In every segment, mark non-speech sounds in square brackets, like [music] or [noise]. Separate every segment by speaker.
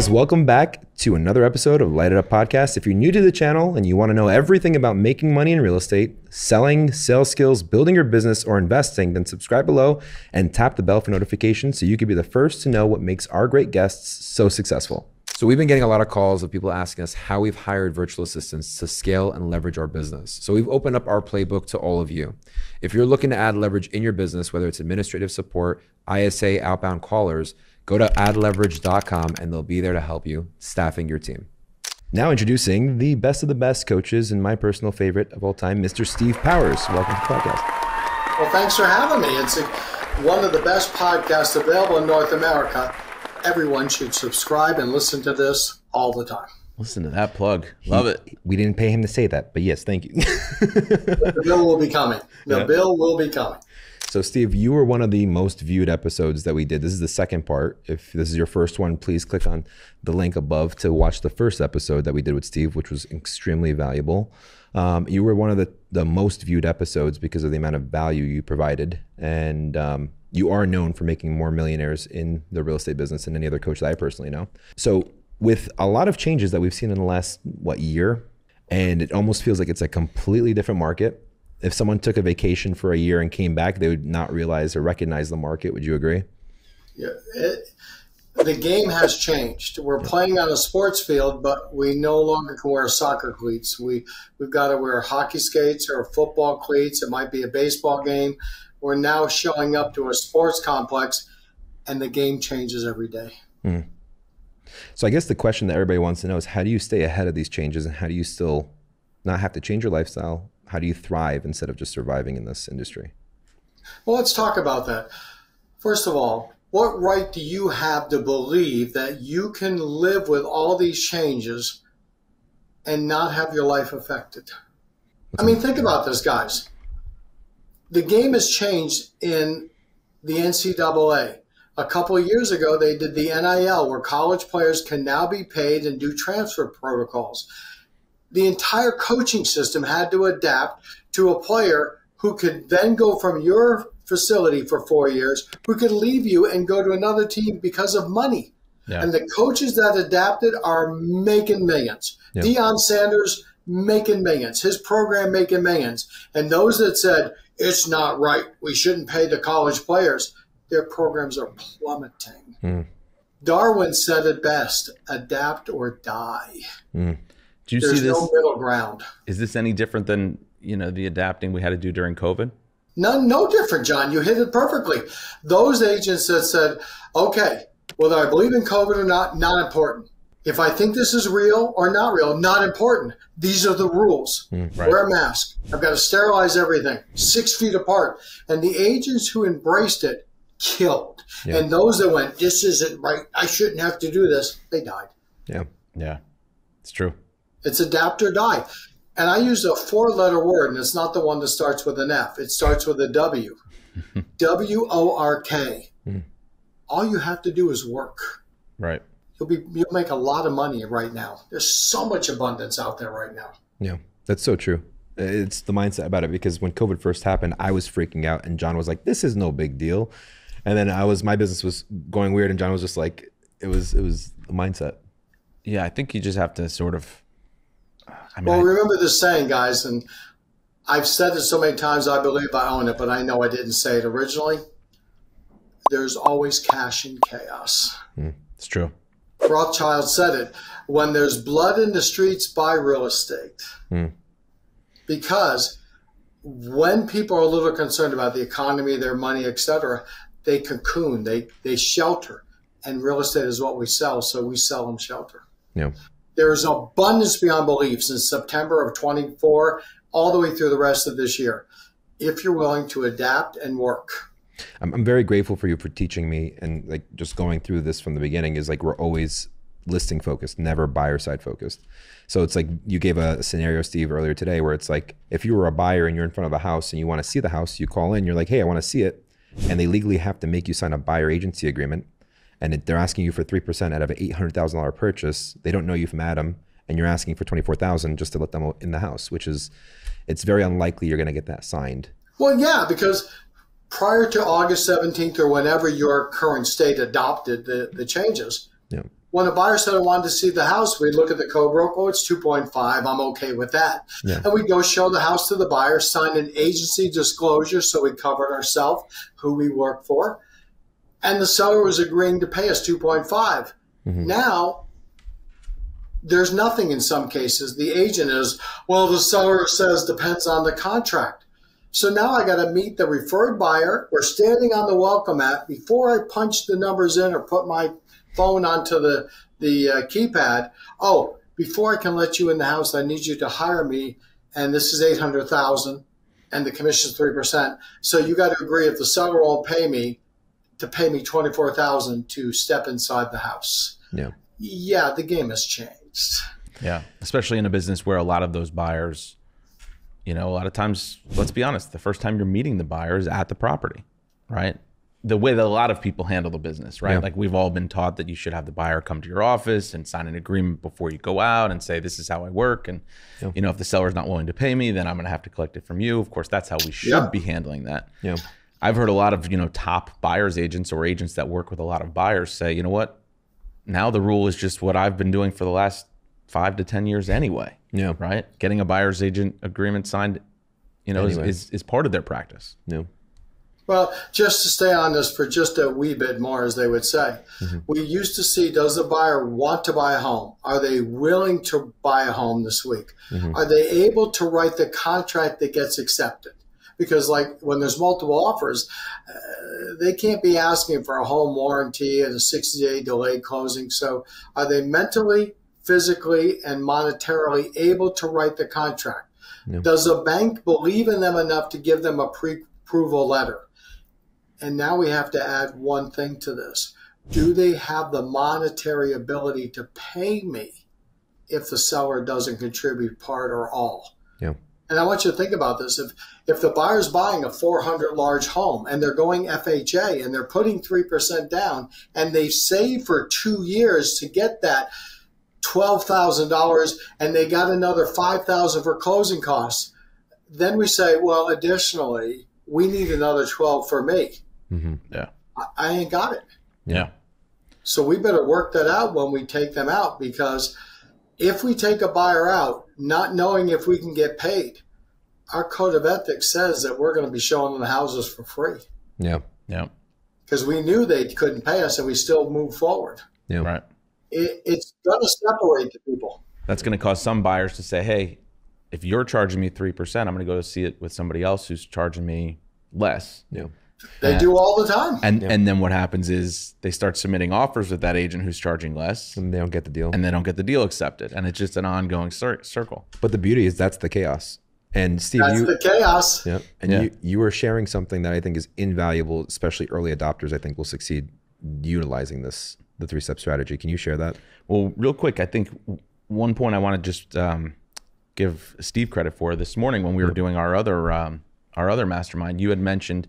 Speaker 1: guys, welcome back to another episode of Light It Up Podcast. If you're new to the channel and you want to know everything about making money in real estate, selling, sales skills, building your business, or investing, then subscribe below and tap the bell for notifications so you can be the first to know what makes our great guests so successful. So we've been getting a lot of calls of people asking us how we've hired virtual assistants to scale and leverage our business. So we've opened up our playbook to all of you. If you're looking to add leverage in your business, whether it's administrative support, ISA, outbound callers, Go to adleverage.com and they'll be there to help you staffing your team. Now introducing the best of the best coaches and my personal favorite of all time, Mr. Steve Powers. Welcome to the podcast.
Speaker 2: Well, thanks for having me. It's a, one of the best podcasts available in North America. Everyone should subscribe and listen to this all the time.
Speaker 3: Listen to that plug. Love
Speaker 1: he,
Speaker 3: it.
Speaker 1: We didn't pay him to say that, but yes, thank you. [laughs]
Speaker 2: the bill will be coming. The yeah. bill will be coming.
Speaker 1: So, Steve, you were one of the most viewed episodes that we did. This is the second part. If this is your first one, please click on the link above to watch the first episode that we did with Steve, which was extremely valuable. Um, you were one of the, the most viewed episodes because of the amount of value you provided. And um, you are known for making more millionaires in the real estate business than any other coach that I personally know. So, with a lot of changes that we've seen in the last, what, year, and it almost feels like it's a completely different market if someone took a vacation for a year and came back, they would not realize or recognize the market. Would you agree?
Speaker 2: Yeah. It, the game has changed. We're playing on a sports field, but we no longer can wear soccer cleats. We we've got to wear hockey skates or football cleats. It might be a baseball game. We're now showing up to a sports complex, and the game changes every day. Mm.
Speaker 1: So I guess the question that everybody wants to know is how do you stay ahead of these changes, and how do you still not have to change your lifestyle, how do you thrive instead of just surviving in this industry?
Speaker 2: Well, let's talk about that. First of all, what right do you have to believe that you can live with all these changes and not have your life affected? I mean, think about this, guys. The game has changed in the NCAA. A couple years ago, they did the NIL, where college players can now be paid and do transfer protocols the entire coaching system had to adapt to a player who could then go from your facility for four years, who could leave you and go to another team because of money. Yeah. And the coaches that adapted are making millions. Yeah. Deion Sanders making millions, his program making millions. And those that said, it's not right, we shouldn't pay the college players, their programs are plummeting. Mm. Darwin said it best adapt or die. Mm.
Speaker 3: Do you
Speaker 2: There's
Speaker 3: see this?
Speaker 2: no middle ground.
Speaker 3: Is this any different than you know the adapting we had to do during COVID?
Speaker 2: No, no different, John. You hit it perfectly. Those agents that said, "Okay, whether I believe in COVID or not, not important. If I think this is real or not real, not important. These are the rules. Mm, right. Wear a mask. I've got to sterilize everything, six feet apart." And the agents who embraced it killed. Yeah. And those that went, "This isn't right. I shouldn't have to do this," they died.
Speaker 3: Yeah, yeah, it's true.
Speaker 2: It's adapt or die. And I use a four letter word, and it's not the one that starts with an F. It starts with a W. [laughs] W O R K. Hmm. All you have to do is work.
Speaker 3: Right.
Speaker 2: You'll be you'll make a lot of money right now. There's so much abundance out there right now.
Speaker 1: Yeah, that's so true. It's the mindset about it because when COVID first happened, I was freaking out, and John was like, "This is no big deal," and then I was my business was going weird, and John was just like, "It was it was the mindset."
Speaker 3: Yeah, I think you just have to sort of
Speaker 2: I mean, well, I, remember this saying, guys, and I've said it so many times, I believe I own it, but I know I didn't say it originally. There's always cash in chaos.
Speaker 1: Mm, it's true.
Speaker 2: Rothschild said it when there's blood in the streets, buy real estate. Mm. Because when people are a little concerned about the economy, their money, etc., they cocoon, they, they shelter. And real estate is what we sell, so we sell them shelter.
Speaker 1: Yeah.
Speaker 2: There's abundance beyond belief since September of 24 all the way through the rest of this year, if you're willing to adapt and work.
Speaker 1: I'm, I'm very grateful for you for teaching me and like just going through this from the beginning is like we're always listing focused, never buyer side focused. So it's like you gave a scenario, Steve, earlier today where it's like if you were a buyer and you're in front of a house and you want to see the house, you call in, you're like, hey, I want to see it. And they legally have to make you sign a buyer agency agreement and they're asking you for 3% out of an $800,000 purchase, they don't know you from Adam and you're asking for 24,000 just to let them in the house, which is it's very unlikely you're going to get that signed.
Speaker 2: Well, yeah, because prior to August 17th or whenever your current state adopted the, the changes, yeah. when a buyer said I wanted to see the house, we'd look at the co-broke. Oh, it's 2.5. I'm okay with that.
Speaker 1: Yeah.
Speaker 2: And we'd go show the house to the buyer, sign an agency disclosure so we covered ourselves, who we work for. And the seller was agreeing to pay us 2.5. Now, there's nothing in some cases. The agent is, well, the seller says depends on the contract. So now I got to meet the referred buyer. We're standing on the welcome mat before I punch the numbers in or put my phone onto the the uh, keypad. Oh, before I can let you in the house, I need you to hire me, and this is eight hundred thousand, and the commission is three percent. So you got to agree if the seller won't pay me, to pay me twenty four thousand to step inside the house.
Speaker 1: Yeah.
Speaker 2: Yeah, the game has changed.
Speaker 3: Yeah, especially in a business where a lot of those buyers, you know, a lot of times, let's be honest, the first time you're meeting the buyer is at the property, right? The way that a lot of people handle the business, right?
Speaker 1: Yeah.
Speaker 3: Like we've all been taught that you should have the buyer come to your office and sign an agreement before you go out and say, this is how I work. And, you know, if the seller's not willing to pay me, then I'm going to have to collect it from you. Of course, that's how we should
Speaker 2: Yeah.
Speaker 3: be handling that.
Speaker 1: Yeah.
Speaker 3: I've heard a lot of, you know, top buyers agents or agents that work with a lot of buyers say, you know what? Now the rule is just what I've been doing for the last five to 10 years anyway.
Speaker 1: Yeah.
Speaker 3: Right. Getting a buyer's agent agreement signed, you know,
Speaker 1: Anyway.
Speaker 3: is, is, is part of their practice.
Speaker 1: Yeah.
Speaker 2: Well, just to stay on this for just a wee bit more, as they would say, mm-hmm. we used to see does the buyer want to buy a home? Are they willing to buy a home this week? Mm-hmm. Are they able to write the contract that gets accepted? Because, like, when there's multiple offers, uh, they can't be asking for a home warranty and a 60 day delayed closing. So, are they mentally, physically, and monetarily able to write the contract? Does a bank believe in them enough to give them a pre approval letter? And now we have to add one thing to this. Do they have the monetary ability to pay me if the seller doesn't contribute part or all?
Speaker 1: Yeah.
Speaker 2: And I want you to think about this. If if the buyer's buying a 400 large home and they're going FHA and they're putting 3% down and they've saved for 2 years to get that $12,000 and they got another 5,000 for closing costs, then we say, well, additionally, we need another 12 for me.
Speaker 1: Mm-hmm.
Speaker 3: Yeah.
Speaker 2: I, I ain't got it.
Speaker 3: Yeah.
Speaker 2: So we better work that out when we take them out because if we take a buyer out, not knowing if we can get paid, our code of ethics says that we're going to be showing them the houses for free
Speaker 1: Yeah.
Speaker 3: Yeah.
Speaker 2: because we knew they couldn't pay us and we still moved forward.
Speaker 1: Yeah.
Speaker 3: Right.
Speaker 2: It, it's going to separate the people.
Speaker 3: That's going to cause some buyers to say, hey, if you're charging me 3%, I'm going to go see it with somebody else who's charging me less.
Speaker 1: Yeah.
Speaker 2: They do all the time.
Speaker 3: And and then what happens is they start submitting offers with that agent who's charging less,
Speaker 1: And they don't get the deal.
Speaker 3: and they don't get the deal accepted, and it's just an ongoing cir- circle.
Speaker 1: but the beauty is that's the chaos. And Steve,
Speaker 2: That's
Speaker 1: you
Speaker 2: the chaos.
Speaker 1: Yeah. And
Speaker 3: Yeah.
Speaker 1: you you were sharing something that I think is invaluable, especially early adopters I think will succeed utilizing this the three step strategy. Can you share that?
Speaker 3: Well, real quick, I think one point I want to just um, give Steve credit for this morning when we were doing our other um, our other mastermind. You had mentioned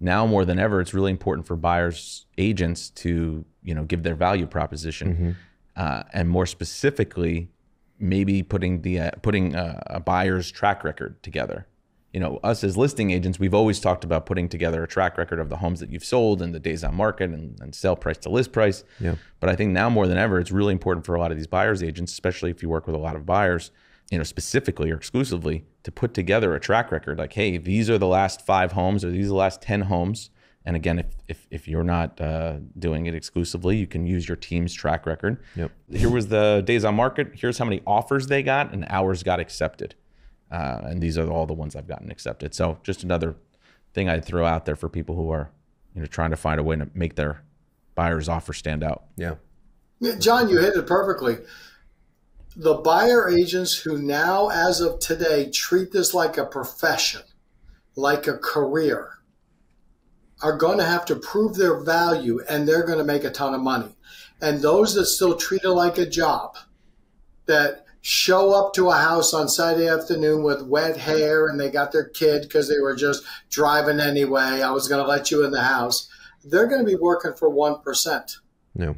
Speaker 3: now more than ever, it's really important for buyers agents to you know give their value proposition, uh, and more specifically, maybe putting the uh, putting uh, a buyer's track record together. You know, us as listing agents, we've always talked about putting together a track record of the homes that you've sold and the days on market and, and sale price to list price.
Speaker 1: Yeah.
Speaker 3: But I think now more than ever, it's really important for a lot of these buyers agents, especially if you work with a lot of buyers, you know, specifically or exclusively, to put together a track record. Like, hey, these are the last five homes, or these are the last ten homes. And again, if if, if you're not uh, doing it exclusively, you can use your team's track record.
Speaker 1: Yep.
Speaker 3: Here was the days on market. Here's how many offers they got, and hours got accepted. Uh, and these are all the ones I've gotten accepted. So just another thing I'd throw out there for people who are, you know, trying to find a way to make their buyer's offer stand out.
Speaker 1: Yeah.
Speaker 2: Yeah, John, you hit it perfectly. The buyer agents who now, as of today, treat this like a profession, like a career, are going to have to prove their value and they're going to make a ton of money. And those that still treat it like a job, that show up to a house on Saturday afternoon with wet hair and they got their kid because they were just driving anyway, I was going to let you in the house, they're going to be working for 1%.
Speaker 1: No.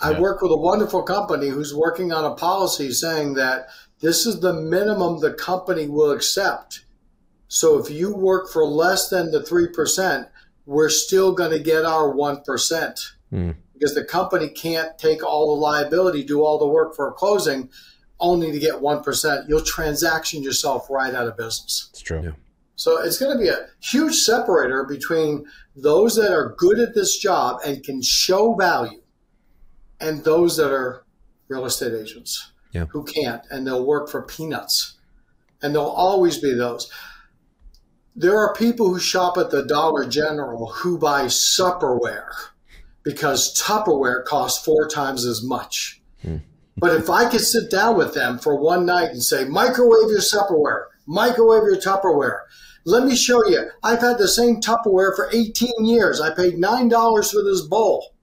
Speaker 2: I
Speaker 3: Yeah.
Speaker 2: work with a wonderful company who's working on a policy saying that this is the minimum the company will accept. So if you work for less than the 3%, we're still going to get our 1%
Speaker 1: Mm.
Speaker 2: because the company can't take all the liability, do all the work for a closing, only to get 1%. You'll transaction yourself right out of business.
Speaker 3: It's true.
Speaker 1: Yeah.
Speaker 2: So it's going to be a huge separator between those that are good at this job and can show value and those that are real estate agents
Speaker 1: Yeah.
Speaker 2: who can't and they'll work for peanuts. And there'll always be those. There are people who shop at the Dollar General who buy Supperware because Tupperware costs four times as much. Hmm. But if I could sit down with them for one night and say, microwave your Tupperware, microwave your Tupperware, let me show you. I've had the same Tupperware for 18 years. I paid $9 for this bowl.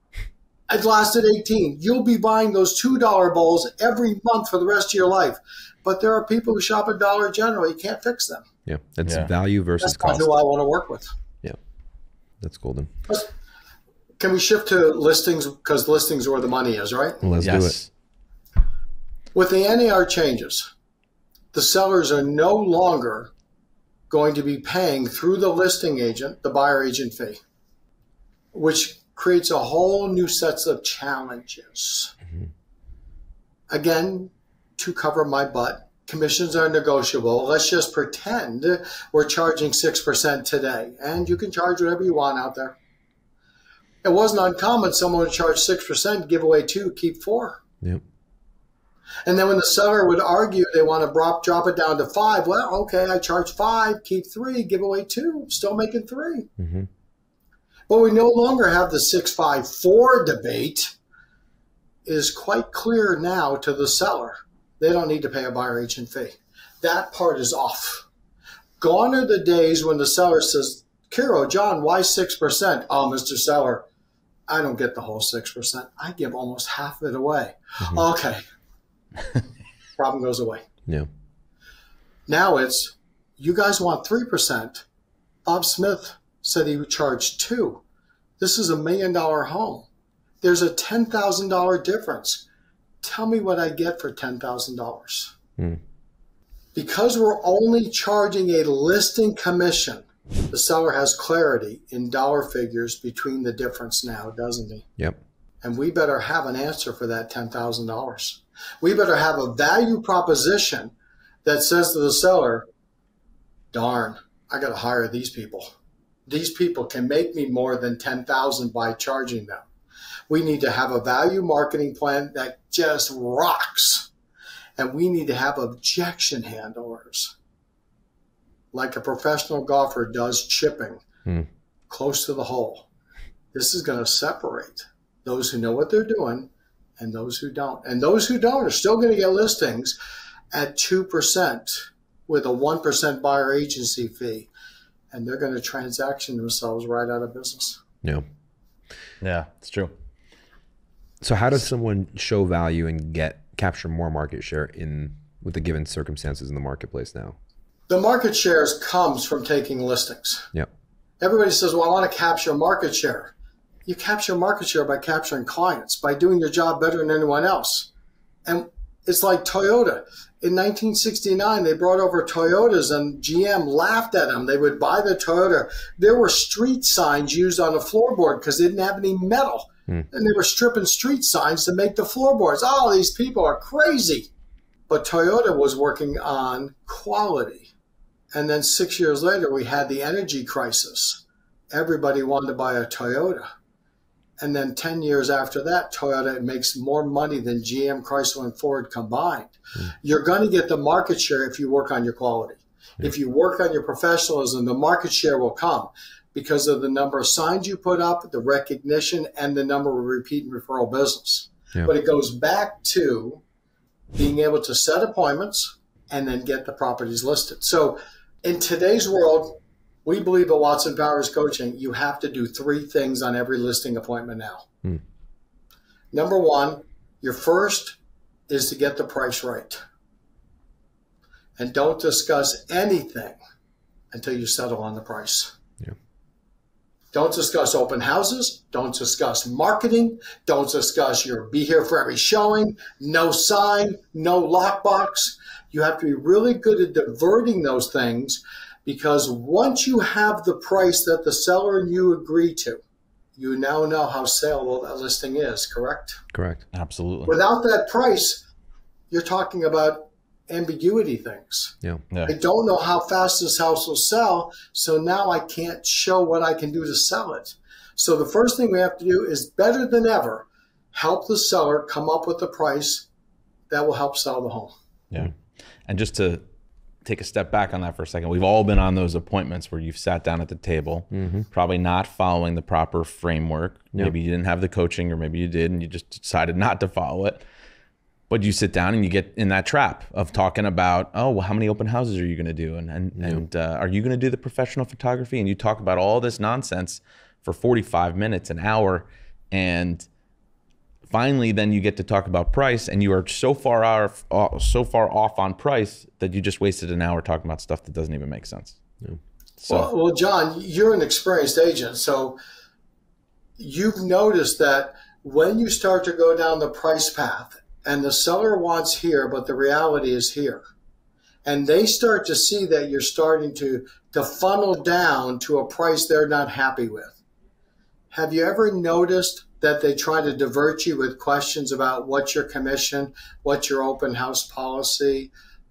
Speaker 2: It lasted 18. You'll be buying those $2 bowls every month for the rest of your life. But there are people who shop at Dollar General. You can't fix them.
Speaker 1: Yeah. It's
Speaker 3: Yeah.
Speaker 1: value versus
Speaker 2: That's not
Speaker 1: cost.
Speaker 2: who I want to work with.
Speaker 1: Yeah, that's golden.
Speaker 2: Can we shift to listings? Because listings are where the money is, right?
Speaker 1: Let's do it.
Speaker 2: With the NAR changes, the sellers are no longer going to be paying through the listing agent the buyer agent fee, which creates a whole new sets of challenges. Mm-hmm. Again, to cover my butt, commissions are negotiable. Let's just pretend we're charging 6% today, and you can charge whatever you want out there. It wasn't uncommon someone would charge 6%, give away two, keep four.
Speaker 1: Yep.
Speaker 2: And then when the seller would argue they want to drop, drop it down to five, well, okay, I charge five, keep three, give away two, still making 3
Speaker 1: Mhm.
Speaker 2: But we no longer have the 654 debate. It is quite clear now to the seller they don't need to pay a buyer agent fee. That part is off. Gone are the days when the seller says, Kiro, John, why 6%? Oh, Mr. Seller, I don't get the whole 6%. I give almost half of it away. Mm-hmm. Okay. [laughs] Problem goes away.
Speaker 1: Yeah.
Speaker 2: Now it's you guys want three percent. Bob Smith said he would charge two. This is a million dollar home. There's a ten thousand dollar difference. Tell me what I get for ten thousand dollars.
Speaker 1: Hmm.
Speaker 2: Because we're only charging a listing commission, the seller has clarity in dollar figures between the difference now, doesn't he?
Speaker 1: Yep.
Speaker 2: And we better have an answer for that $10,000. We better have a value proposition that says to the seller, darn, I got to hire these people. These people can make me more than 10,000 by charging them. We need to have a value marketing plan that just rocks. And we need to have objection handlers like a professional golfer does chipping
Speaker 1: Hmm.
Speaker 2: close to the hole. This is going to separate those who know what they're doing and those who don't. And those who don't are still going to get listings at 2% with a 1% buyer agency fee. And they're going to transaction themselves right out of business.
Speaker 1: Yeah.
Speaker 3: Yeah, it's true.
Speaker 1: So how does someone show value and get capture more market share in with the given circumstances in the marketplace now?
Speaker 2: The market shares comes from taking listings.
Speaker 1: Yep.
Speaker 2: Everybody says, well, I want to capture market share. You capture market share by capturing clients, by doing your job better than anyone else. And it's like Toyota. In 1969, they brought over Toyotas and GM laughed at them. They would buy the Toyota. There were street signs used on the floorboard because they didn't have any metal. Mm. And they were stripping street signs to make the floorboards. Oh, these people are crazy. But Toyota was working on quality. And then six years later, we had the energy crisis. Everybody wanted to buy a Toyota. And then 10 years after that, Toyota makes more money than GM, Chrysler, and Ford combined. Mm. You're going to get the market share if you work on your quality. If you work on your professionalism, the market share will come because of the number of signs you put up, the recognition, and the number of repeat and referral business.
Speaker 1: Yeah.
Speaker 2: But it goes back to being able to set appointments and then get the properties listed. So in today's world, we believe at Watson Powers Coaching, you have to do three things on every listing appointment now.
Speaker 1: Hmm.
Speaker 2: Number one, your first is to get the price right. And don't discuss anything until you settle on the price.
Speaker 1: Yeah.
Speaker 2: Don't discuss open houses. Don't discuss marketing. Don't discuss your be here for every showing. No sign, no lockbox. You have to be really good at diverting those things because once you have the price that the seller and you agree to, you now know how saleable that listing is, correct?
Speaker 1: Correct.
Speaker 3: Absolutely.
Speaker 2: Without that price, you're talking about ambiguity things.
Speaker 1: Yeah.
Speaker 3: Yeah.
Speaker 2: I don't know how fast this house will sell, so now I can't show what I can do to sell it. So the first thing we have to do is better than ever help the seller come up with a price that will help sell the home.
Speaker 3: Yeah. And just to take a step back on that for a second, we've all been on those appointments where you've sat down at the table, mm-hmm. probably not following the proper framework. Maybe you didn't have the coaching, or maybe you did, and you just decided not to follow it. But you sit down and you get in that trap of talking about, oh, well, how many open houses are you going to do, and and, and uh, are you going to do the professional photography? And you talk about all this nonsense for forty five minutes, an hour, and finally then you get to talk about price and you are so far off uh, so far off on price that you just wasted an hour talking about stuff that doesn't even make sense. So
Speaker 2: Well, well, John, you're an experienced agent, so you've noticed that when you start to go down the price path and the seller wants here, but the reality is here, and they start to see that you're starting to, to funnel down to a price they're not happy with. Have you ever noticed that they try to divert you with questions about what's your commission, what's your open house policy,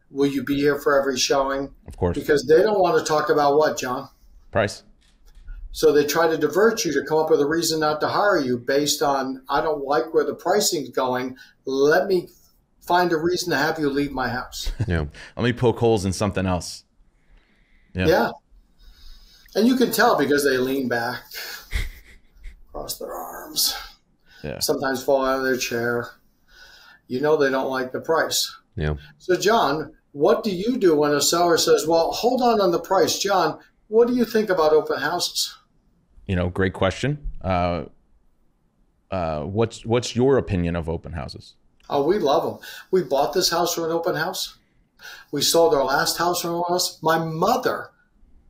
Speaker 2: will you be here for every showing?
Speaker 3: of course
Speaker 2: Because they don't want to talk about what, John?
Speaker 3: price
Speaker 2: So they try to divert you to come up with a reason not to hire you based on, I don't like where the pricing's going. Let me find a reason to have you leave my house. [laughs]
Speaker 1: Yeah.
Speaker 3: let me poke holes in something else Yeah.
Speaker 2: Yeah. And you can tell because they lean back, cross their arms,
Speaker 3: Yeah.
Speaker 2: sometimes fall out of their chair. You know they don't like the price.
Speaker 1: Yeah.
Speaker 2: So, John, what do you do when a seller says, Well, hold on on the price? John, what do you think about open houses?
Speaker 3: You know great question uh, uh, what's what's your opinion of open houses
Speaker 2: Oh, we love them. We bought this house from an open house. We sold our last house from an open house. My mother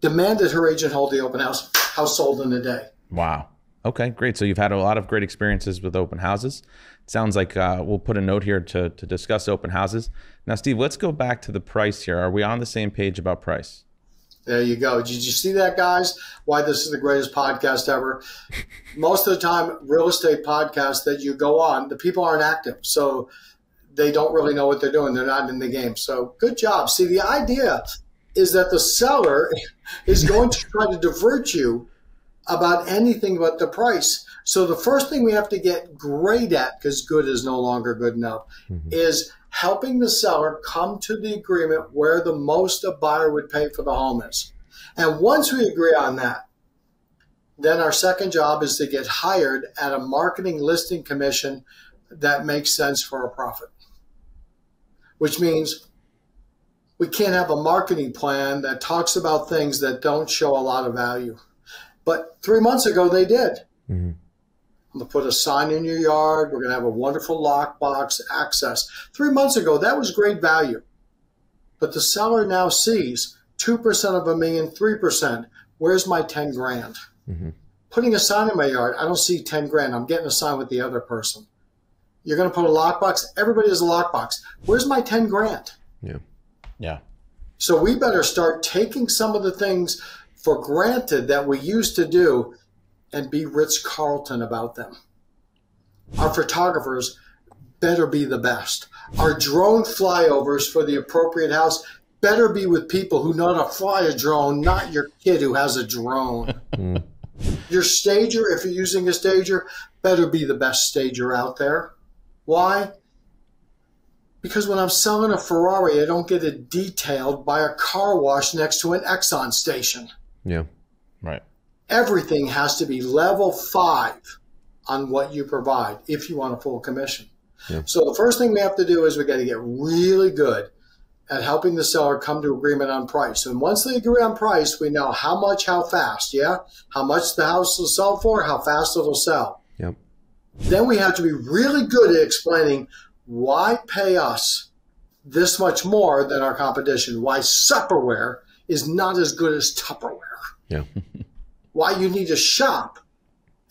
Speaker 2: demanded her agent hold the open house. House sold in a day.
Speaker 3: wow okay great so you've had a lot of great experiences with open houses sounds like uh, we'll put a note here to, to discuss open houses now steve let's go back to the price here are we on the same page about price
Speaker 2: There you go. Did you see that, guys? Why this is the greatest podcast ever. [laughs] Most of the time, real estate podcasts that you go on, the people aren't active. So they don't really know what they're doing. They're not in the game. So good job. See, the idea is that the seller [laughs] is going to try to divert you about anything but the price. So the first thing we have to get great at, because good is no longer good enough, mm-hmm. is helping the seller come to the agreement where the most a buyer would pay for the home is. And once we agree on that, then our second job is to get hired at a marketing listing commission that makes sense for a profit. Which means we can't have a marketing plan that talks about things that don't show a lot of value. But three months ago, they did.
Speaker 1: Mhm.
Speaker 2: I'm going to put a sign in your yard. We're going to have a wonderful lockbox access. Three months ago, that was great value. But the seller now sees 2% of a million, 3%. Where's my 10 grand?
Speaker 1: Mhm.
Speaker 2: Putting a sign in my yard, I don't see 10 grand. I'm getting a sign with the other person. You're going to put a lockbox. Everybody has a lockbox. Where's my 10 grand?
Speaker 1: Yeah.
Speaker 3: yeah
Speaker 2: So we better start taking some of the things for granted that we used to do and be Ritz Carlton about them. Our photographers better be the best. Our drone flyovers for the appropriate house better be with people who know how to fly a drone, not your kid who has a drone. [laughs] Hmm. Your stager, if you're using a stager, better be the best stager out there. Why? Because when I'm selling a Ferrari, I don't get it detailed by a car wash next to an Exxon station.
Speaker 1: Yeah.
Speaker 3: right
Speaker 2: Everything has to be level five on what you provide if you want a full commission.
Speaker 1: Yeah.
Speaker 2: So the first thing we have to do is we got to get really good at helping the seller come to agreement on price. And once they agree on price, we know how much, how fast, yeah? How much the house will sell for, how fast it'll sell.
Speaker 1: Yep.
Speaker 2: Then we have to be really good at explaining why pay us this much more than our competition, why Supperware is not as good as Tupperware,
Speaker 1: Yeah. [laughs]
Speaker 2: why you need to shop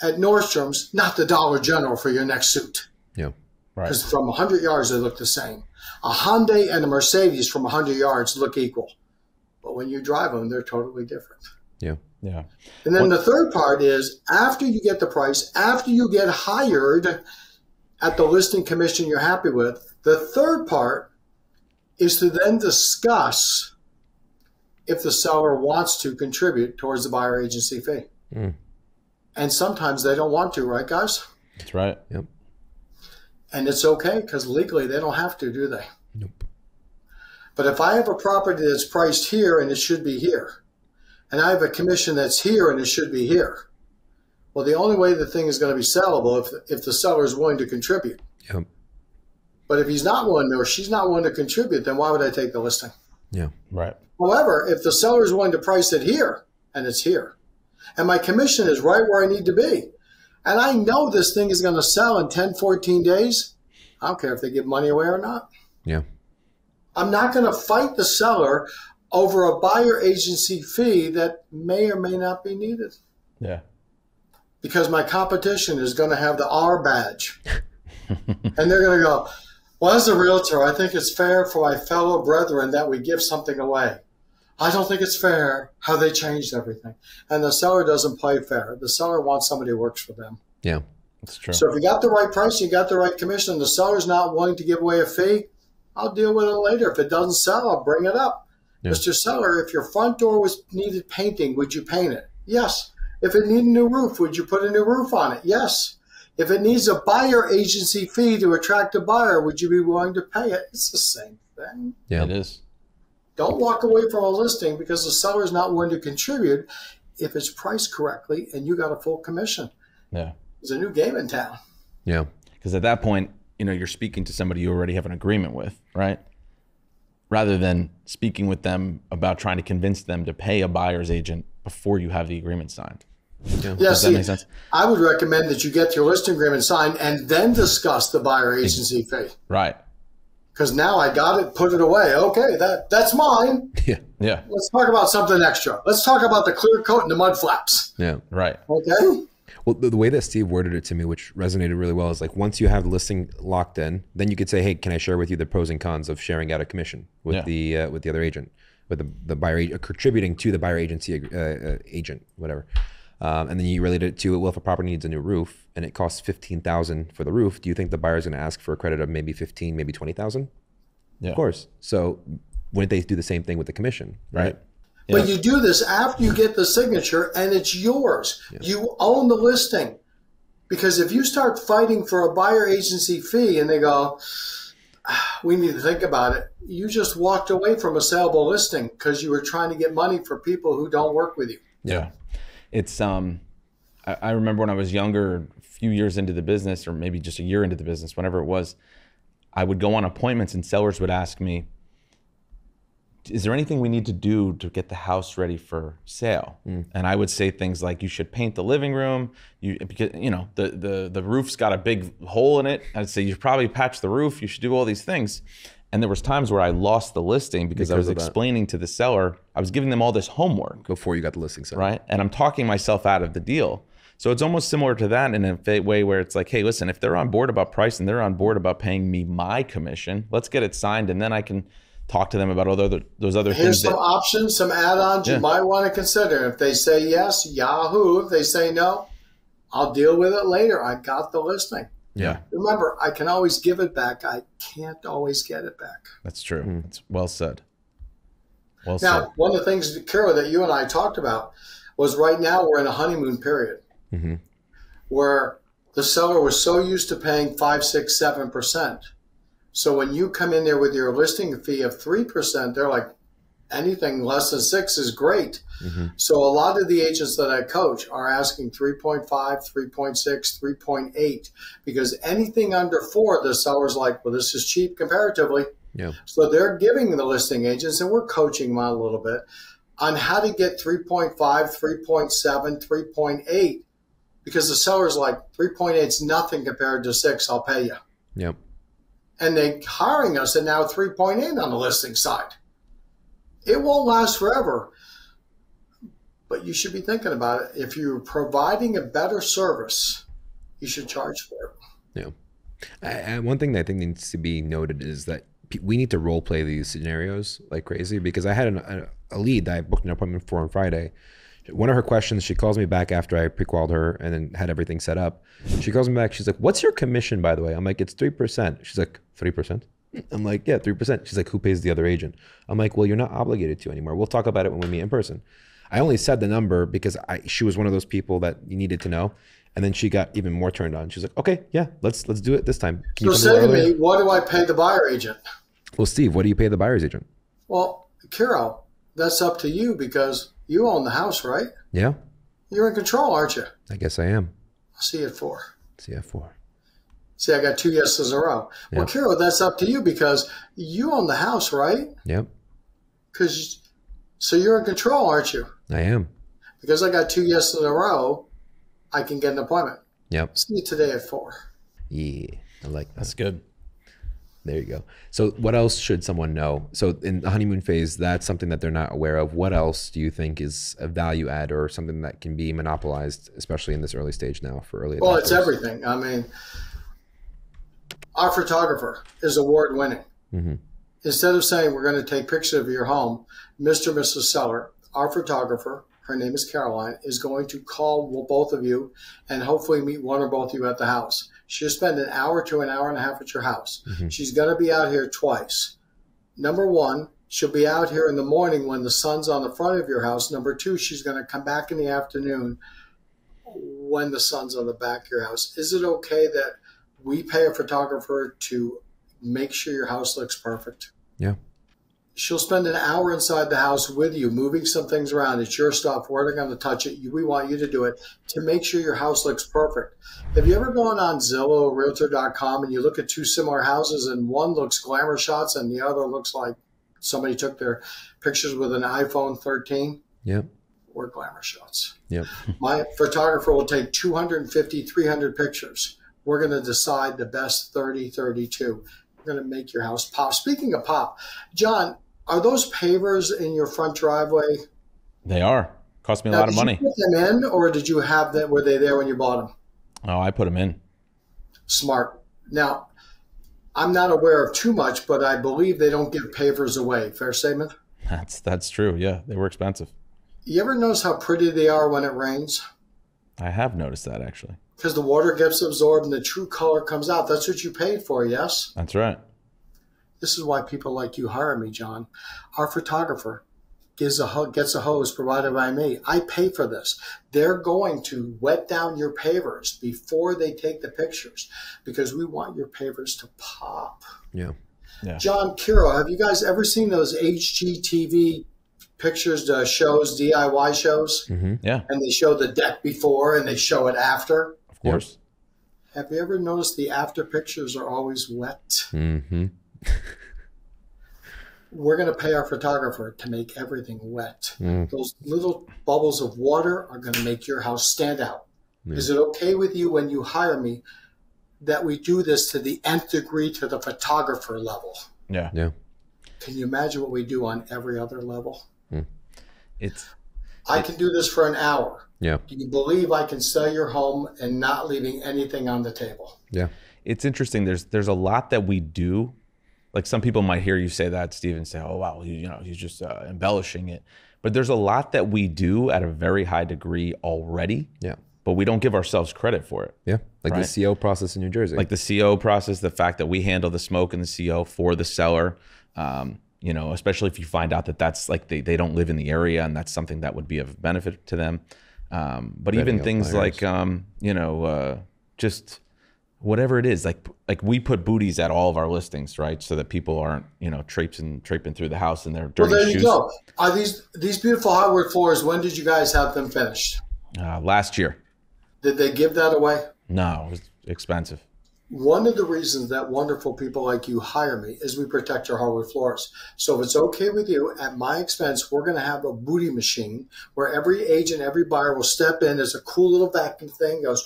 Speaker 2: at Nordstrom's, not the Dollar General for your next suit.
Speaker 1: Yeah.
Speaker 3: right
Speaker 2: Because from 100 yards, they look the same. A Hyundai and a Mercedes from 100 yards look equal. But when you drive them, they're totally different.
Speaker 1: Yeah.
Speaker 3: Yeah.
Speaker 2: And then the third part is after you get the price, after you get hired at the listing commission you're happy with, the third part is to then discuss if the seller wants to contribute towards the buyer agency fee.
Speaker 1: Mm.
Speaker 2: And sometimes they don't want to, right, guys?
Speaker 3: That's right.
Speaker 1: Yep.
Speaker 2: And it's okay because legally they don't have to, do they?
Speaker 1: Nope.
Speaker 2: But if I have a property that's priced here and it should be here, and I have a commission that's here and it should be here, well, the only way the thing is going to be sellable if if the seller is willing to contribute.
Speaker 1: Yep.
Speaker 2: But if he's not willing or she's not willing to contribute, then why would I take the listing?
Speaker 1: Yeah.
Speaker 3: Right.
Speaker 2: However, if the seller is willing to price it here and it's here, and my commission is right where I need to be, and I know this thing is going to sell in 10, 14 days, I don't care if they give money away or not.
Speaker 1: Yeah.
Speaker 2: I'm not going to fight the seller over a buyer agency fee that may or may not be needed
Speaker 3: Yeah.
Speaker 2: because my competition is going to have the R badge. [laughs] and they're going to go, well, as a realtor, I think it's fair for my fellow brethren that we give something away. I don't think it's fair how they changed everything. And the seller doesn't play fair. The seller wants somebody who works for them.
Speaker 1: Yeah.
Speaker 3: That's true.
Speaker 2: So if you got the right price, you got the right commission, and the seller's not willing to give away a fee, I'll deal with it later. If it doesn't sell, I'll bring it up.
Speaker 1: Yeah.
Speaker 2: Mr. Seller, if your front door was needed painting, would you paint it? Yes. If it needed a new roof, would you put a new roof on it? Yes. If it needs a buyer agency fee to attract a buyer, would you be willing to pay it? It's the same thing.
Speaker 1: Yeah.
Speaker 3: It is.
Speaker 2: Don't walk away from a listing because the seller is not willing to contribute if it's priced correctly and you got a full commission.
Speaker 3: Yeah.
Speaker 2: It's a new game in town.
Speaker 1: Yeah.
Speaker 3: Because at that point, you know, you're speaking to somebody you already have an agreement with, right? Rather than speaking with them about trying to convince them to pay a buyer's agent before you have the agreement signed.
Speaker 2: Yeah,
Speaker 3: Does that
Speaker 2: see,
Speaker 3: make sense?
Speaker 2: I would recommend that you get your listing agreement signed and then discuss the buyer agency fee.
Speaker 3: Right.
Speaker 2: Because now I got it, put it away. Okay, that that's mine. [laughs]
Speaker 1: Yeah.
Speaker 3: Yeah.
Speaker 2: Let's talk about something extra. Let's talk about the clear coat and the mud flaps.
Speaker 1: Yeah.
Speaker 3: Right.
Speaker 2: Okay.
Speaker 1: Well, the, the way that Steve worded it to me, which resonated really well, is like once you have the listing locked in, then you could say, "Hey, can I share with you the pros and cons of sharing out a commission with
Speaker 3: Yeah.
Speaker 1: the uh, with the other agent, with the the buyer uh, contributing to the buyer agency uh, uh, agent, whatever." Um, and then you relate it to well, if a property needs a new roof and it costs fifteen thousand for the roof, do you think the buyer's going to ask for a credit of maybe fifteen, maybe twenty thousand?
Speaker 3: Yeah.
Speaker 1: Of course. So wouldn't they do the same thing with the commission, right?
Speaker 2: But you do this after you get the signature and it's yours. You own the listing. Because if you start fighting for a buyer agency fee and they go, "Ah, we need to think about it, you just walked away from a saleable listing because you were trying to get money for people who don't work with you.
Speaker 3: Yeah. It's um I, I remember when I was younger, a few years into the business, or maybe just a year into the business, whenever it was, I would go on appointments and sellers would ask me, is there anything we need to do to get the house ready for sale? Mm. And I would say things like, you should paint the living room. You because you know the the the roof's got a big hole in it. I'd say you should probably patch the roof. You should do all these things. And there was times where I lost the listing because, I was explaining to the seller, I was giving them all this homework
Speaker 1: Before you got the listing set.
Speaker 3: right? And I'm talking myself out of the deal. So it's almost similar to that in a way where it's like, hey, listen, if they're on board about price and they're on board about paying me my commission, let's get it signed, and then I can talk to them about other those other
Speaker 2: Here's
Speaker 3: things.
Speaker 2: some
Speaker 3: That,
Speaker 2: options, some add-ons
Speaker 3: Yeah.
Speaker 2: you might want to consider. If they say yes, Yahoo. If they say no, I'll deal with it later. I got the listing.
Speaker 3: yeah,
Speaker 2: Remember, I can always give it back. I can't always get it back.
Speaker 3: that's true. Hmm. That's well said. Well said
Speaker 2: Now,
Speaker 3: said.
Speaker 2: one of the things, Carol, that you and I talked about was right now we're in a honeymoon period
Speaker 1: hmm
Speaker 2: where the seller was so used to paying five, six, seven percent. So when you come in there with your listing fee of three percent, they're like, anything less than six is great.
Speaker 1: hmm
Speaker 2: So a lot of the agents that I coach are asking 3.5, 3.6, 3.8 because anything under four, the seller's like, well, this is cheap comparatively.
Speaker 1: Yeah.
Speaker 2: So they're giving the listing agents, and we're coaching them a little bit on how to get 3.5, 3.7, 3.8 because the seller's like, 3.8 is nothing compared to six, I'll pay you.
Speaker 1: Yep.
Speaker 2: And they hiring us at now 3.8 on the listing side. It won't last forever, but you should be thinking about it. If you're providing a better service, you should charge for it.
Speaker 1: I, I- one thing that I think needs to be noted is that we need to role play these scenarios like crazy because I had an, a, a lead that I booked an appointment for on Friday. One of her questions, she calls me back after I pre-qualified her and then had everything set up. She calls me back. She's like, "What's your commission, by the way?" I'm like, "It's three percent." She's like, 3 percent." I'm like, "Yeah, three percent." She's like, "Who pays the other agent?" I'm like, "Well, you're not obligated to anymore. We'll talk about it when we meet in person." I only said the number because I she was one of those people that you needed to know. And then she got even more turned on. She's like, "Okay, yeah, let's let's do it this time."
Speaker 2: So
Speaker 1: Can a
Speaker 2: say to me, what do I pay the buyer agent?
Speaker 1: Well, Steve, what do you pay the buyer's agent?
Speaker 2: Well, Carol, that's up to you because you own the house, right?
Speaker 1: Yeah,
Speaker 2: You're in control, aren't you?
Speaker 1: I guess I am.
Speaker 2: I'll see you at four.
Speaker 1: See you at four.
Speaker 2: See, I got two yeses in a row. Well,
Speaker 1: Yeah.
Speaker 2: Kiro, that's up to you because you own the house, right?
Speaker 1: Yep,
Speaker 2: Because so you're in control, aren't you?
Speaker 1: I am.
Speaker 2: Because I got two yeses in a row, I can get an appointment.
Speaker 1: Yep.
Speaker 2: See you today at four.
Speaker 1: Yeah, I like that.
Speaker 3: That's good.
Speaker 1: There you go. So, what else should someone know? So, in the honeymoon phase, that's something that they're not aware of. What else do you think is a value add or something that can be monopolized, especially in this early stage now for early?
Speaker 2: Well, it's everything. I mean, our photographer is award winning.
Speaker 1: Mhm.
Speaker 2: Instead of saying we're going to take pictures of your home, Mr. and Mrs. Seller, our photographer, her name is Caroline, is going to call both of you and hopefully meet one or both of you at the house. She'll spend an hour to an hour and a half at your house.
Speaker 1: Mhm.
Speaker 2: She's going to be out here twice. Number one, she'll be out here in the morning when the sun's on the front of your house. Number two, she's going to come back in the afternoon when the sun's on the back of your house. Is it okay that we pay a photographer to make sure your house looks perfect?
Speaker 1: Yeah.
Speaker 2: She'll spend an hour inside the house with you, moving some things around. It's your stuff. We're not going to touch it. We want you to do it to make sure your house looks perfect. Have you ever gone on Zillow or Realtor.com and you look at two similar houses and one looks glamour shots and the other looks like somebody took their pictures with an iPhone 13?
Speaker 1: Yep.
Speaker 2: Or glamour shots.
Speaker 1: Yep. [laughs]
Speaker 2: My photographer will take 250, 300 pictures. We're going to decide the best 30, 32. We're going to make your house pop. Speaking of pop, John, are those pavers in your front driveway?
Speaker 3: They are. Cost me a
Speaker 2: Now,
Speaker 3: lot of money.
Speaker 2: did you
Speaker 3: money.
Speaker 2: put them in, or did you have them? Were they there when you bought them?
Speaker 3: Oh, I put them in.
Speaker 2: Smart. Now, I'm not aware of too much, but I believe they don't give pavers away. Fair statement. [laughs]
Speaker 3: That's that's true. Yeah, they were expensive.
Speaker 2: You ever notice how pretty they are when it rains?
Speaker 3: I have noticed that actually.
Speaker 2: Because the water gets absorbed and the true color comes out. That's what you paid for, yes?
Speaker 3: That's right.
Speaker 2: This is why people like you hire me, John. Our photographer gives a gets a hose provided by me. I pay for this. They're going to wet down your pavers before they take the pictures because we want your pavers to pop.
Speaker 1: Yeah.
Speaker 3: Yeah.
Speaker 2: John Kiro, have you guys ever seen those HGTV pictures, uh, shows, DIY shows?
Speaker 1: Mm-hmm.
Speaker 3: Yeah,
Speaker 2: And they show the deck before and they show it after.
Speaker 3: of course.
Speaker 2: Have you ever noticed the after pictures are always wet?
Speaker 1: Mm-hmm.
Speaker 2: We're going to pay our photographer to make everything wet.
Speaker 1: Mm.
Speaker 2: Those little bubbles of water are going to make your house stand out.
Speaker 1: Yeah.
Speaker 2: Is it okay with you when you hire me that we do this to the nth degree to the photographer level?
Speaker 3: Yeah.
Speaker 1: Yeah.
Speaker 2: Can you imagine what we do on every other level?
Speaker 3: It's
Speaker 2: I can do this for an hour.
Speaker 1: Yeah.
Speaker 2: Do you believe I can sell your home and not leaving anything on the table?
Speaker 1: Yeah.
Speaker 3: it's interesting. There's there's a lot that we do. Like some people might hear you say that, Steve, and say, "Oh wow, you, you know, he's just uh, embellishing it." But there's a lot that we do at a very high degree already,
Speaker 1: Yeah.
Speaker 3: but we don't give ourselves credit for it.
Speaker 1: Yeah. Like
Speaker 3: Right.
Speaker 1: the CO process in New Jersey.
Speaker 3: Like the CO process, the fact that we handle the smoke and the CO for the seller. Um, you know, especially if you find out that that's like they, they don't live in the area and that's something that would be of benefit to them. Um, but even things
Speaker 1: outliers.
Speaker 3: like, um, you know, uh, just whatever it is, like like we put booties at all of our listings, right, so that people aren't you know traipsing traiping through the house in their dirty
Speaker 2: Well, there
Speaker 3: shoes.
Speaker 2: you go. Are these these beautiful hardwood floors? When did you guys have them finished?
Speaker 3: Uh, last year,
Speaker 2: Did they give that away?
Speaker 3: no, it was expensive.
Speaker 2: One of the reasons that wonderful people like you hire me is we protect your hardwood floors. So if it's okay with you, at my expense, we're going to have a booty machine where every agent, every buyer will step in. There's a cool little vacuum thing goes,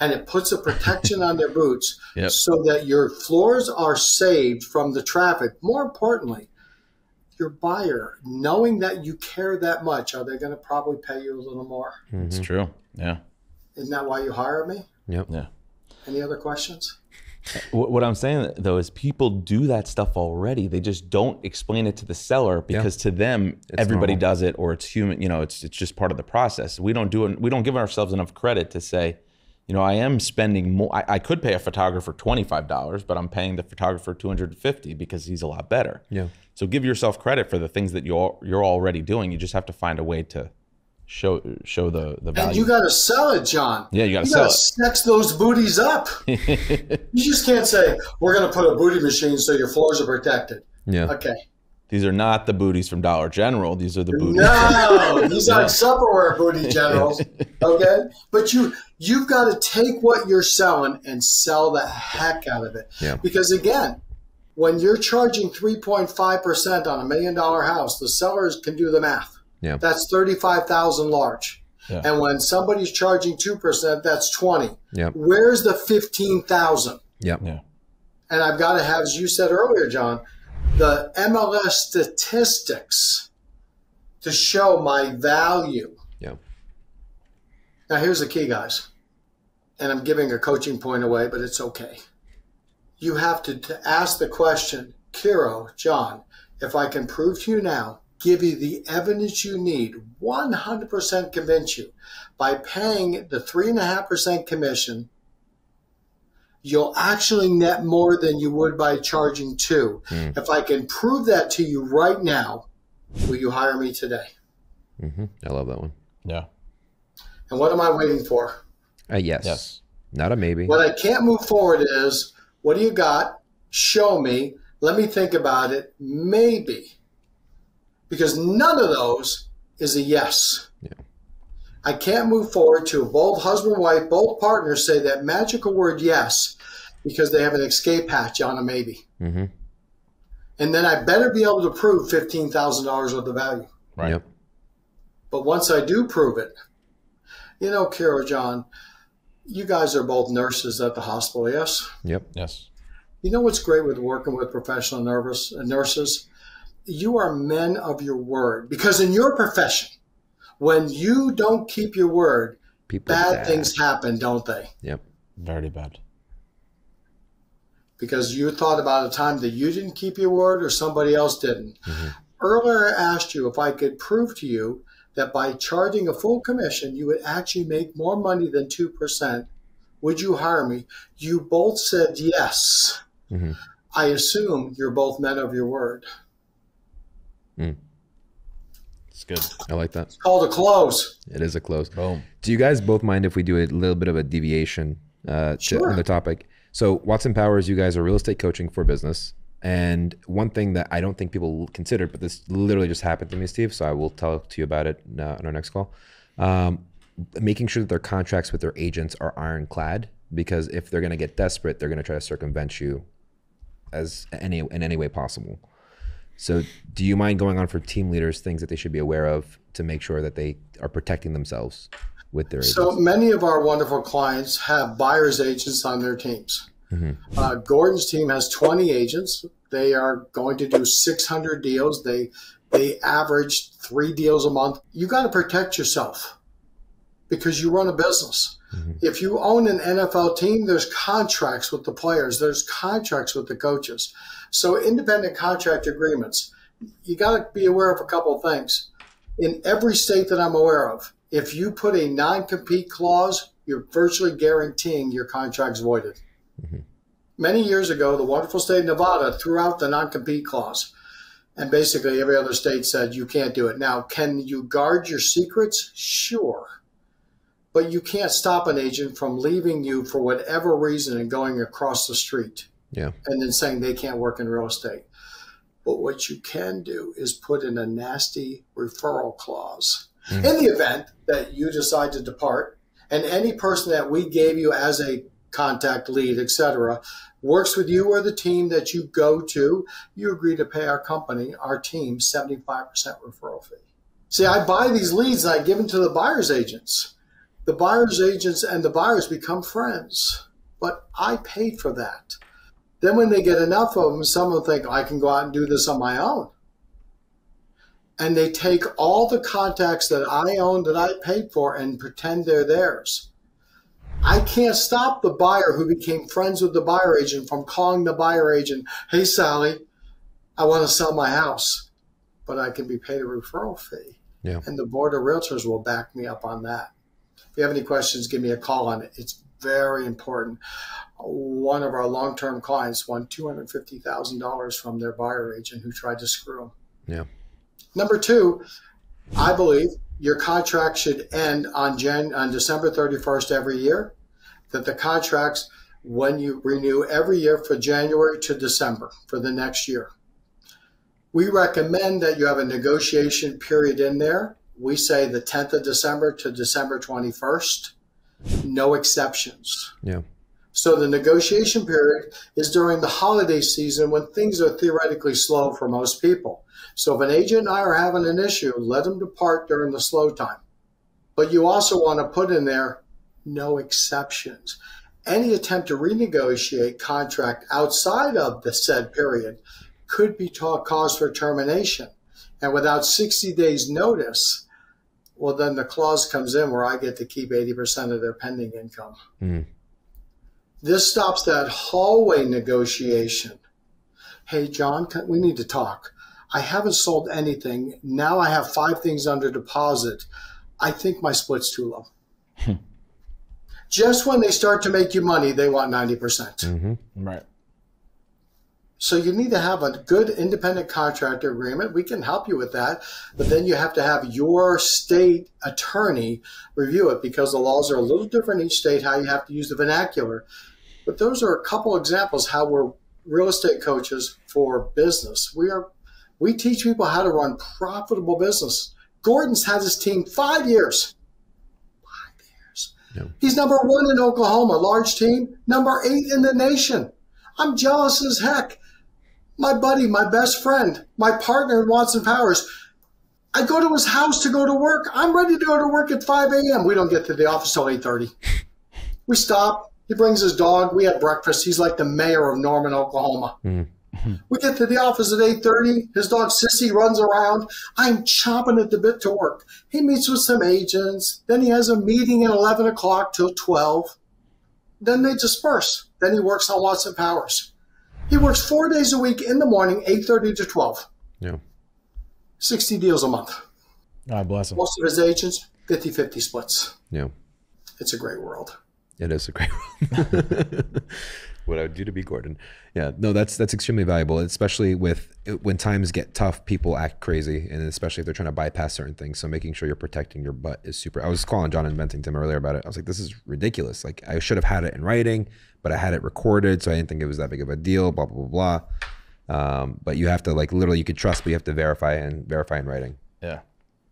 Speaker 2: and it puts a protection on their boots [laughs]
Speaker 3: Yep.
Speaker 2: so that your floors are saved from the traffic. More importantly, your buyer, knowing that you care that much, are they going to probably pay you a little more?
Speaker 3: It's mm-hmm. true. Yeah.
Speaker 2: Isn't that why you hire me?
Speaker 1: Yep.
Speaker 3: Yeah.
Speaker 2: Any other questions?
Speaker 3: What I'm saying though is people do that stuff already. They just don't explain it to the seller because to them everybody
Speaker 1: normal.
Speaker 3: does it or it's human. You know, it's it's just part of the process. We don't do it. We don't give ourselves enough credit to say, you know, I am spending more. I, I could pay a photographer twenty five dollars, but I'm paying the photographer two hundred and fifty because he's a lot better.
Speaker 1: Yeah.
Speaker 3: So give yourself credit for the things that you're you're already doing. You just have to find a way to show show the the value.
Speaker 2: And you got to sell it, John.
Speaker 3: Yeah, you gotta sell
Speaker 2: gotta
Speaker 3: it.
Speaker 2: Sex those booties up. [laughs] you just can't say we're going to put a booty machine so your floors are protected.
Speaker 1: Yeah.
Speaker 2: Okay.
Speaker 3: These are not the booties from Dollar General. These are the booties.
Speaker 2: No, these aren't Tupperware booty generals. [laughs] Okay, but you you've got to take what you're selling and sell the heck out of it.
Speaker 1: Yeah.
Speaker 2: Because again, when you're charging 3.5 percent on a million dollar house, the sellers can do the math.
Speaker 1: Yeah.
Speaker 2: That's 35,000 large.
Speaker 3: Yeah.
Speaker 2: And when somebody's charging 2%, that's 20.
Speaker 1: Yep.
Speaker 2: Where's the 15,000?
Speaker 1: Yep.
Speaker 3: Yeah.
Speaker 2: And I've got to have, as you said earlier, John, the MLS statistics to show my value.
Speaker 1: Yep.
Speaker 2: Now, here's the key, guys. And I'm giving a coaching point away, but it's okay. You have to, to ask the question, Kiro, John, if I can prove to you now, give you the evidence you need, 100% convince you, by paying the 3.5% commission, you'll actually net more than you would by charging two. If I can prove that to you right now, will you hire me today?
Speaker 1: Mm-hmm. I love that one.
Speaker 3: Yeah.
Speaker 2: And what am I waiting for?
Speaker 1: Uh, yes.
Speaker 3: Yes.
Speaker 1: Not a maybe.
Speaker 2: What I can't move forward is what do you got? Show me. Let me think about it. Maybe. Because none of those is a yes.
Speaker 1: Yeah.
Speaker 2: I can't move forward to both husband, wife, both partners say that magical word yes because they have an escape hatch on a maybe.
Speaker 1: hmm
Speaker 2: And then I better be able to prove $15,000 worth of value.
Speaker 3: Right.
Speaker 1: Yep.
Speaker 2: But once I do prove it, you know, Kara, John, you guys are both nurses at the hospital, yes?
Speaker 1: Yep.
Speaker 3: Yes.
Speaker 2: You know what's great with working with professional nervous uh, nurses? You are men of your word because in your profession, when you don't keep your word,
Speaker 1: People
Speaker 2: bad things happen, don't they?
Speaker 1: Yep.
Speaker 3: Very bad.
Speaker 2: Because you thought about a time that you didn't keep your word or somebody else didn't. Earlier, I asked you if I could prove to you that by charging a full commission, you would actually make more money than 2%. Would you hire me? You both said yes.
Speaker 1: Mhm.
Speaker 2: I assume you're both men of your word.
Speaker 3: It's good.
Speaker 1: I like that.
Speaker 2: It's called a close.
Speaker 1: It is a close.
Speaker 3: Boom.
Speaker 1: Do you guys both mind if we do a little bit of a deviation uh, to
Speaker 2: Sure.
Speaker 1: another topic? So, Watson Powers, you guys are real estate coaching for business. And one thing that I don't think people consider, but this literally just happened to me, Steve. So I will tell to you about it uh, on our next call. Um, making sure that their contracts with their agents are ironclad, because if they're going to get desperate, they're going to try to circumvent you as any in any way possible. So, do you mind going on for team leaders things that they should be aware of to make sure that they are protecting themselves with their agents?
Speaker 2: So many of our wonderful clients have buyer's agents on their teams. Uh, Gordon's team has 20 agents. They are going to do 600 deals. They they average three deals a month. You got to protect yourself because you run a business. If you own an NFL team, there's contracts with the players. There's contracts with the coaches. So independent contract agreements. You got to be aware of a couple of things. In every state that I'm aware of, if you put a non-compete clause, you're virtually guaranteeing your contract's voided. Mm-hmm. Many years ago, the wonderful state of Nevada threw out the non-compete clause. And basically every other state said you can't do it. Now, can you guard your secrets? Sure. But you can't stop an agent from leaving you for whatever reason and going across the street
Speaker 1: yeah.
Speaker 2: and then saying they can't work in real estate. But what you can do is put in a nasty referral clause. Hmm. In the event that you decide to depart, and any person that we gave you as a contact lead, etc., works with you or the team that you go to, you agree to pay our company, our team, 75% referral fee. See, I buy these leads and I give them to the buyer's agents. The buyer's agents and the buyers become friends, but I paid for that. Then when they get enough of them, some will think I can go out and do this on my own. And they take all the contacts that I own that I paid for and pretend they're theirs. I can't stop the buyer who became friends with the buyer agent from calling the buyer agent, Hey, Sally, I want to sell my house, but I can be paid a referral fee.
Speaker 1: Yeah.
Speaker 2: And the board of realtors will back me up on that. If you have any questions, give me a call on it. It's very important. One of our long term clients won $250,000 from their buyer agent who tried to screw them.
Speaker 1: Yeah.
Speaker 2: Number two, I believe your contract should end on Jan on December 31st every year. That the contracts, when you renew every year for January to December for the next year. We recommend that you have a negotiation period in there. We say the 10th of December to December 21st, no exceptions.
Speaker 1: Yeah.
Speaker 2: So the negotiation period is during the holiday season when things are theoretically slow for most people. So if an agent and I are having an issue, let them depart during the slow time. But you also want to put in there no exceptions. Any attempt to renegotiate contract outside of the said period could be cause for termination. And without 60 days notice, well, then the clause comes in where I get to keep 80% of their pending income.
Speaker 1: Mm.
Speaker 2: This stops that hallway negotiation. Hey, John, we need to talk. I haven't sold anything. Now I have five things under deposit. I think my split's too low. Just when they start to make you money, they want 90%. percent
Speaker 1: hmm
Speaker 3: Mm-hmm. Right.
Speaker 2: So you need to have a good independent contractor agreement. We can help you with that, but then you have to have your state attorney review it because the laws are a little different in each state how you have to use the vernacular. But those are a couple examples how we're real estate coaches for business. We are we teach people how to run profitable business. Gordon's had his team five years. Five years.
Speaker 1: Yeah.
Speaker 2: He's number one in Oklahoma, large team, number eight in the nation. I'm jealous as heck my buddy, my best friend, my partner in Watson Powers. I go to his house to go to work. I'm ready to go to work at 5 a.m. We don't get to the office till 8:30. We stop. He brings his dog. We have breakfast. He's like the mayor of Norman, Oklahoma. Hmm. We get to the office at 8:30. His dog Sissy runs around. I'm chomping at the bit to work. He meets with some agents. Then he has a meeting at 11 o'clock till 12. Then they disperse. Then he works on Watson Powers. He works four days a week in the morning, 8.30 to 12.
Speaker 1: Yeah.
Speaker 2: 60 deals a month.
Speaker 3: God bless him.
Speaker 2: Most of his agents, 50-50 splits.
Speaker 1: Yeah.
Speaker 2: It's a great world.
Speaker 1: It is a great one. [laughs] what I would do to be Gordon. Yeah, no, that's that's extremely valuable, especially with when times get tough. People act crazy, and especially if they're trying to bypass certain things. So making sure you're protecting your butt is super. I was calling John and Bentington earlier about it. I was like, this is ridiculous. Like I should have had it in writing, but I had it recorded, so I didn't think it was that big of a deal. Blah blah blah blah. Um, but you have to like literally, you could trust, but you have to verify and verify in writing.
Speaker 3: Yeah.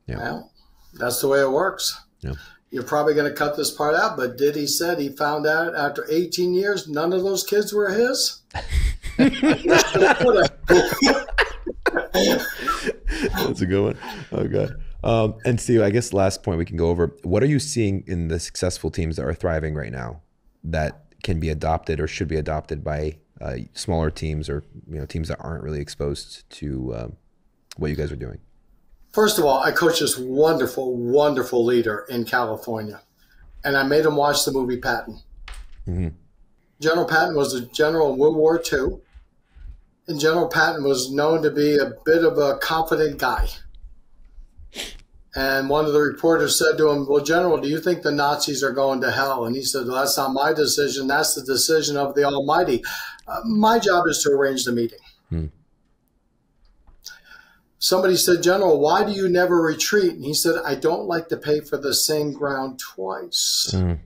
Speaker 1: Yeah.
Speaker 2: Well, that's the way it works.
Speaker 1: Yeah.
Speaker 2: You're probably going to cut this part out, but Diddy said he found out after 18 years none of those kids were his.
Speaker 1: That's a good one. Oh god. Um, and Steve, I guess last point we can go over. What are you seeing in the successful teams that are thriving right now that can be adopted or should be adopted by uh, smaller teams or you know teams that aren't really exposed to um, what you guys are doing?
Speaker 2: First of all, I coached this wonderful, wonderful leader in California, and I made him watch the movie Patton.
Speaker 1: Mhm.
Speaker 2: General Patton was a general in World War II, and General Patton was known to be a bit of a confident guy. And one of the reporters said to him, Well, General, do you think the Nazis are going to hell? And he said, well, That's not my decision. That's the decision of the Almighty. Uh, my job is to arrange the meeting. Somebody said, General, why do you never retreat? And he said, I don't like to pay for the same ground twice.
Speaker 1: Mhm.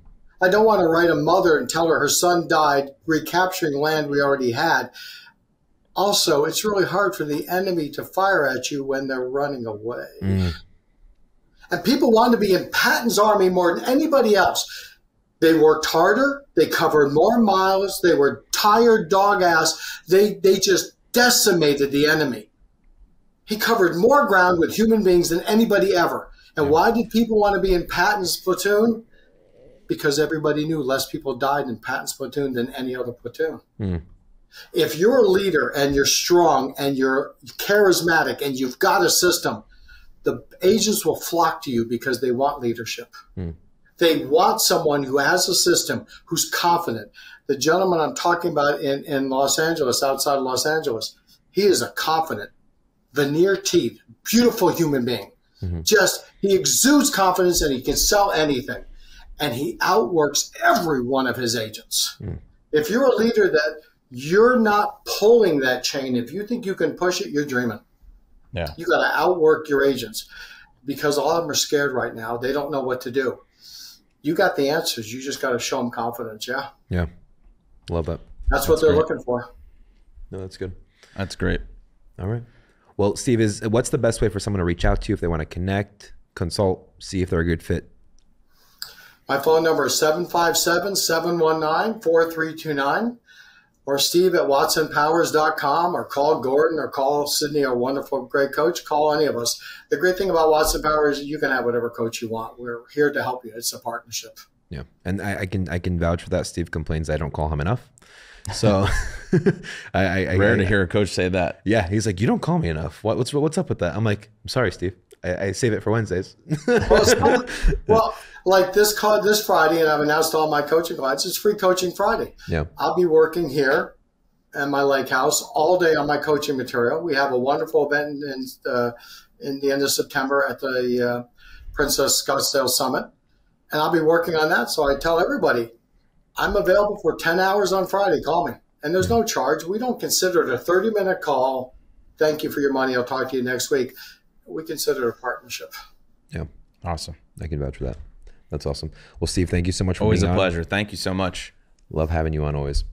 Speaker 2: I don't want to write a mother and tell her her son died recapturing land we already had. Also, it's really hard for the enemy to fire at you when they're running away.
Speaker 1: Mm.
Speaker 2: And people wanted to be in Patton's army more than anybody else. They worked harder. They covered more miles. They were tired dog ass. They, they just decimated the enemy. He covered more ground with human beings than anybody ever. And why did people want to be in Patton's platoon? Because everybody knew less people died in Patton's platoon than any other platoon.
Speaker 1: Mm.
Speaker 2: If you're a leader and you're strong and you're charismatic and you've got a system, the agents will flock to you because they want leadership.
Speaker 1: Hmm.
Speaker 2: They want someone who has a system, who's confident. The gentleman I'm talking about in, in Los Angeles, outside of Los Angeles, he is a confident, veneer teeth, beautiful human being. Mm-hmm. Just, he exudes confidence and he can sell anything. And he outworks every one of his agents. Mm. If you're a leader that you're not pulling that chain, if you think you can push it, you're dreaming.
Speaker 3: Yeah.
Speaker 2: You got to outwork your agents because all of them are scared right now. They don't know what to do. You got the answers. You just got to show them confidence. Yeah.
Speaker 1: Yeah. Love that.
Speaker 2: That's, that's what they're great. looking for.
Speaker 1: No, that's good.
Speaker 3: That's great.
Speaker 1: All right. Well, Steve, is what's the best way for someone to reach out to you if they want to connect, consult, see if they're a good fit?
Speaker 2: My phone number is 757 719 4329 or steve at watsonpowers.com or call Gordon or call Sydney, our wonderful, great coach. Call any of us. The great thing about Watson Powers is you can have whatever coach you want. We're here to help you. It's a partnership.
Speaker 1: Yeah. And I, I can I can vouch for that. Steve complains I don't call him enough. So [laughs]
Speaker 3: I, I, rare I, to hear a coach say that.
Speaker 1: Yeah, he's like, you don't call me enough. What, what's what's up with that? I'm like, I'm sorry, Steve. I, I save it for Wednesdays. well, [laughs]
Speaker 2: well, like this call this Friday, and I've announced all my coaching clients. It's free coaching Friday.
Speaker 1: Yeah,
Speaker 2: I'll be working here at my lake house all day on my coaching material. We have a wonderful event in uh, in the end of September at the uh, Princess Scottsdale Summit, and I'll be working on that. So I tell everybody, I'm available for ten hours on Friday. Call me, and there's no mm-hmm. charge. We don't consider it a 30 minute call. Thank you for your money. I'll talk to you next week. We consider it a partnership.
Speaker 1: Yeah,
Speaker 3: awesome.
Speaker 1: I can vouch for that. That's awesome. Well, Steve, thank you so much for
Speaker 3: always
Speaker 1: being
Speaker 3: a pleasure. Thank you so much.
Speaker 1: Love having you on always.